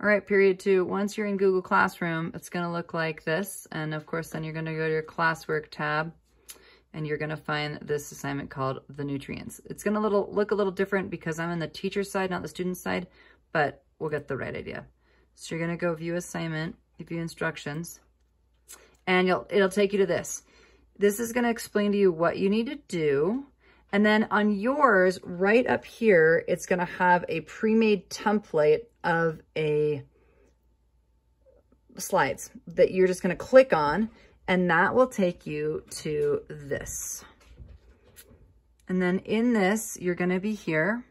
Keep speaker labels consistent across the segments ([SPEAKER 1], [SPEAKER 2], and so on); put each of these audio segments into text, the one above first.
[SPEAKER 1] All right, period two. Once you're in Google Classroom, it's gonna look like this. And of course, then you're gonna go to your classwork tab and you're gonna find this assignment called the nutrients. It's gonna little look a little different because I'm on the teacher side, not the student side, but we'll get the right idea. So you're gonna go view assignment, view instructions, and you'll it'll take you to this. This is gonna explain to you what you need to do. And then on yours, right up here, it's gonna have a pre-made template of a slides that you're just going to click on and that will take you to this. And then in this, you're going to be here.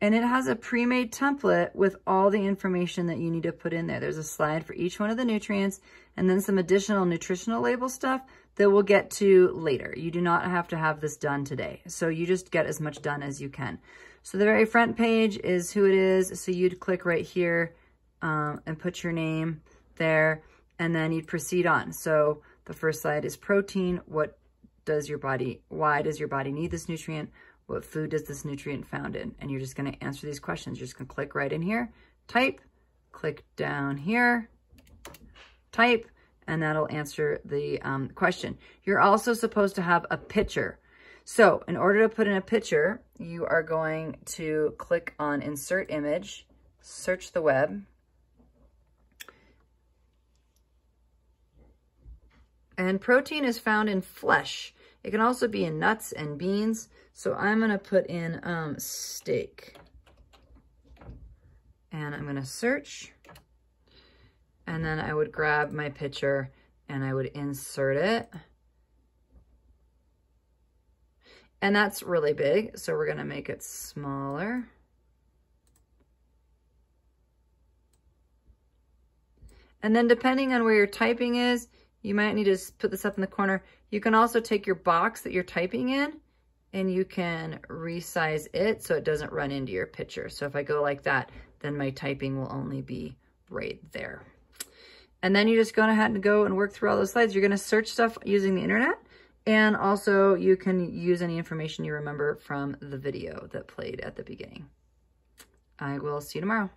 [SPEAKER 1] And it has a pre-made template with all the information that you need to put in there. There's a slide for each one of the nutrients and then some additional nutritional label stuff that we'll get to later. You do not have to have this done today. So you just get as much done as you can. So the very front page is who it is. So you'd click right here um, and put your name there, and then you'd proceed on. So the first slide is protein. What does your body, why does your body need this nutrient? What food does this nutrient found in? And you're just gonna answer these questions. You're just gonna click right in here, type, click down here, type, and that'll answer the um, question. You're also supposed to have a picture. So in order to put in a picture, you are going to click on insert image, search the web, and protein is found in flesh. It can also be in nuts and beans. So I'm gonna put in um, steak. And I'm gonna search. And then I would grab my picture and I would insert it. And that's really big, so we're gonna make it smaller. And then depending on where your typing is, you might need to put this up in the corner. You can also take your box that you're typing in and you can resize it so it doesn't run into your picture. So if I go like that, then my typing will only be right there. And then you just go ahead and go and work through all those slides. You're gonna search stuff using the internet. And also you can use any information you remember from the video that played at the beginning. I will see you tomorrow.